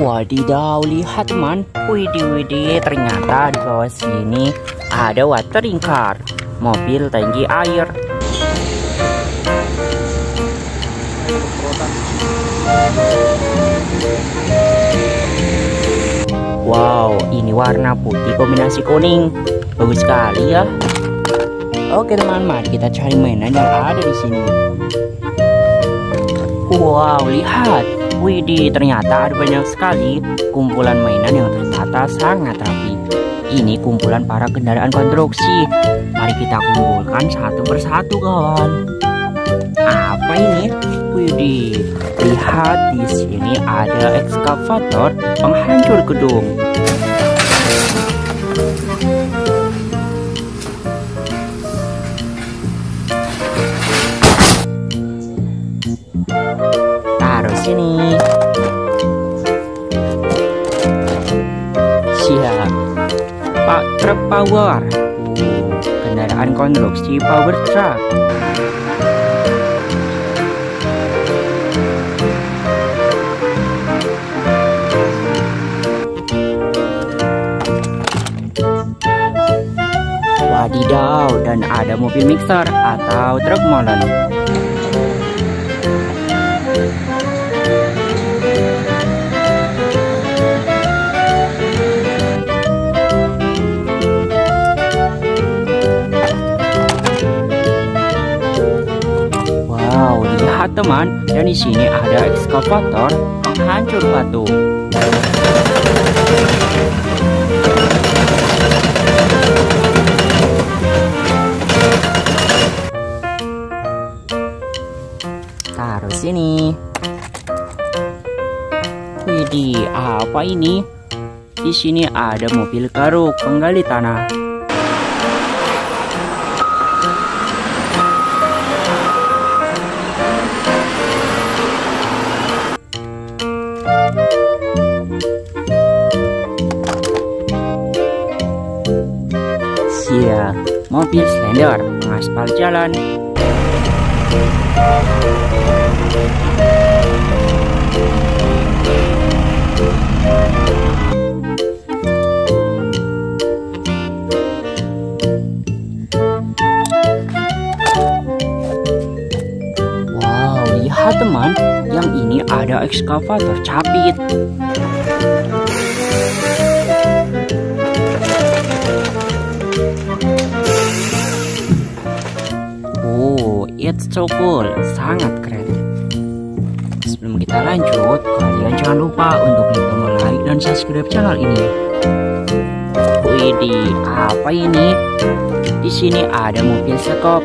Wadidaw, lihat teman. Widih, widih, ternyata di bawah sini ada watering car, mobil tangki air. Wow, ini warna putih kombinasi kuning. Bagus sekali ya. Oke teman, mari kita cari mainan yang ada di sini. Wow, lihat Widih, ternyata ada banyak sekali kumpulan mainan yang tertata sangat rapi. Ini kumpulan para kendaraan konstruksi. Mari kita kumpulkan satu persatu, kawan. Apa ini? Widih, lihat di sini ada ekskavator penghancur gedung. Power. kendaraan konstruksi power truck. Wadidaw, dan ada mobil mixer atau truk molen. Teman, dan di sini ada ekskavator penghancur batu. Taruh sini. Widih, apa ini? Di sini ada mobil karuk penggali tanah. Mobil slender mengaspal jalan. Wow, lihat teman, yang ini ada ekskavator capit. So cool, sangat keren. Sebelum kita lanjut, kalian jangan lupa untuk klik tombol like dan subscribe channel ini. Widih, apa ini? Di sini ada mobil sekop.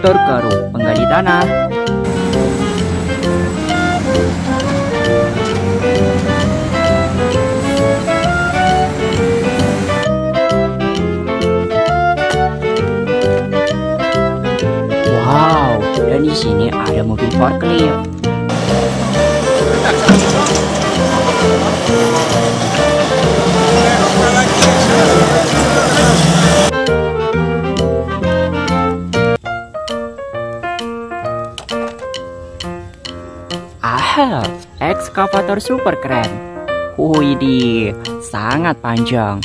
Ekskavator karu penggali tanah. Wow, dan di sini ada mobil forklift. Ekskavator super keren. Widih, sangat panjang.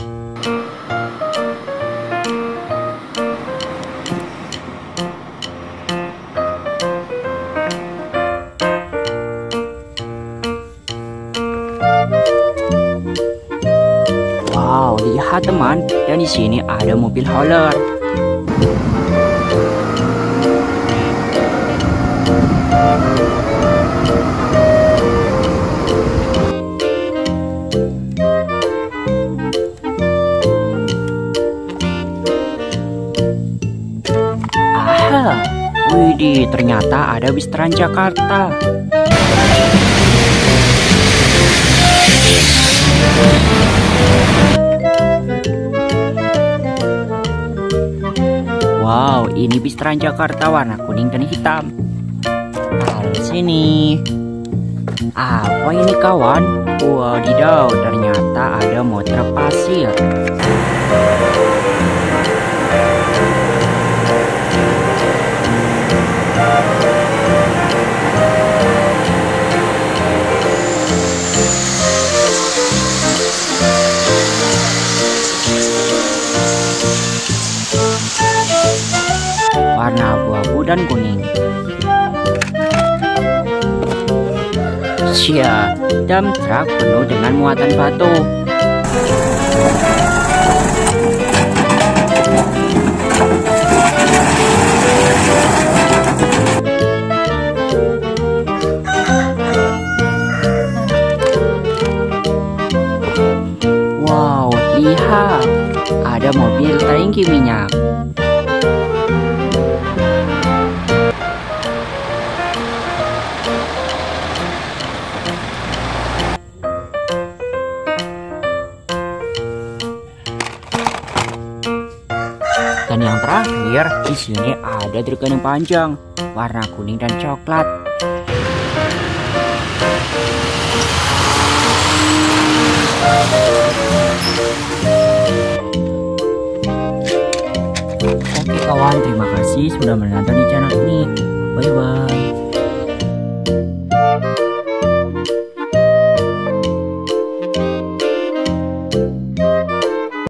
Wow, lihat teman, dan di sini ada mobil hauler. Ternyata ada bis Transjakarta. Wow, ini bis Transjakarta warna kuning dan hitam. Lalu sini. Apa ini kawan? Wow, didau, ternyata ada motor pasir. Warna abu-abu dan kuning. Sia, dam truk penuh dengan muatan batu. Wow, lihat, ada mobil tangki minyak. Di sini ada yang panjang, warna kuning dan coklat. Oke kawan, terima kasih sudah menonton di channel ini. Bye bye.